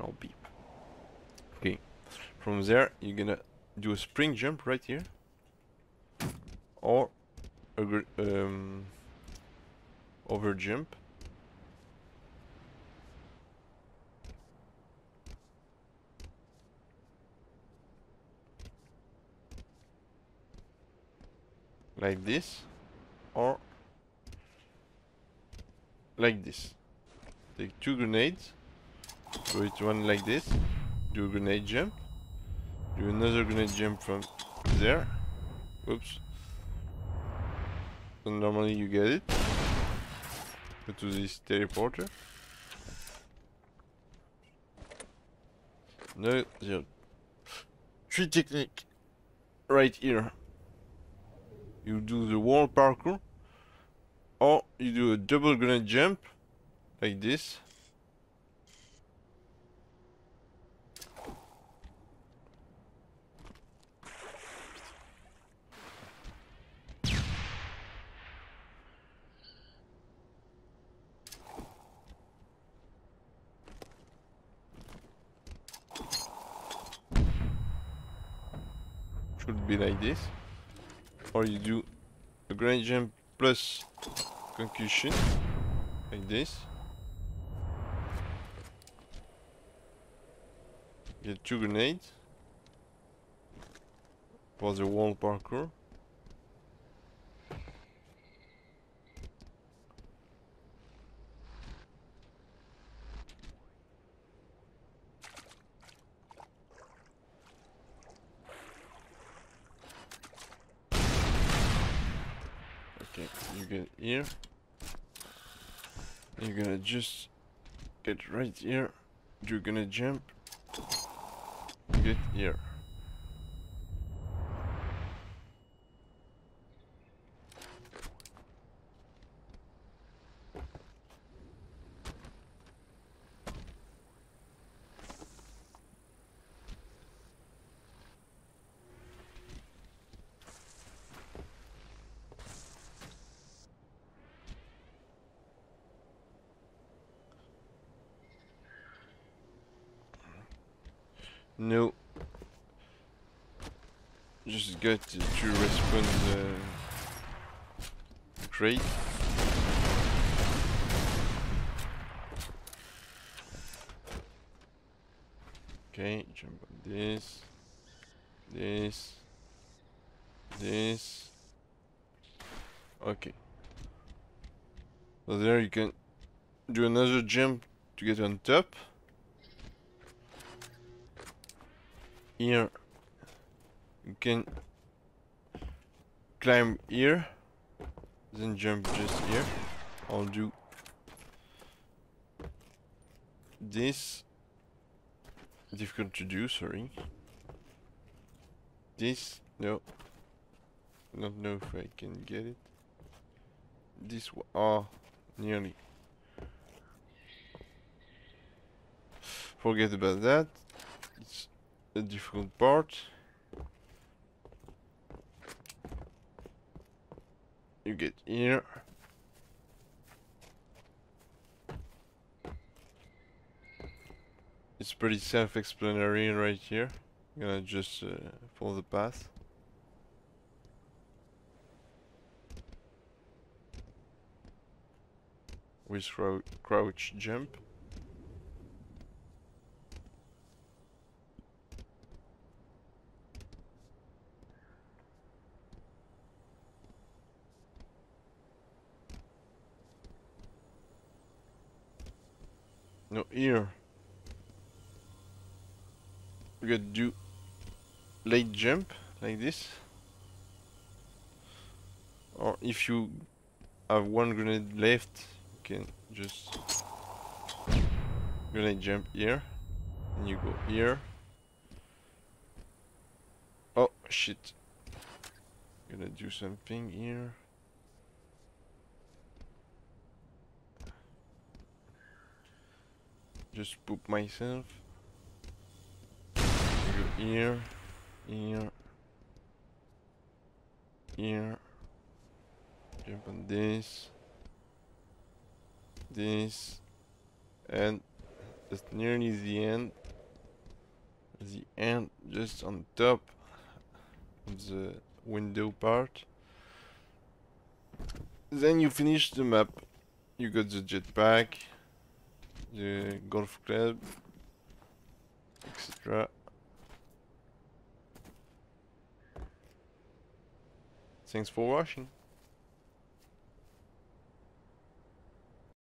I'll beep. Okay, from there you're gonna do a spring jump right here, or a um, over jump. Like this, or like this. Take two grenades, throw it one like this, do a grenade jump, do another grenade jump from there. Oops. So normally you get it. Go to this teleporter. No, zero. Three technique. Right here. You do the wall parkour. Or you do a double grenade jump. Like this. Should be like this. Or you do a grenade jump plus concussion. Like this. Get two grenades. For the wall parkour. Okay, you get here. You're gonna just get right here. You're gonna jump. Get here. No. Just got to, to respawn the uh, crate. Okay, jump on this, this, this. Okay. So there you can do another jump to get on top. Here you can climb here then jump just here. I'll do this. Difficult to do sorry. This no. Not know if I can get it. This one ah nearly. Forget about that. It's a difficult part. You get here. It's pretty self-explanatory right here. I'm gonna just uh, follow the path. With crou crouch jump. No, here. We gotta do late jump like this. Or if you have one grenade left, you can just grenade jump here. And you go here. Oh shit. Gonna do something here. Just poop myself. Here, here, here. Jump on this, this, and That's nearly the end. The end just on top of the window part. Then you finish the map. You got the jetpack, the golf club, etc. Thanks for watching.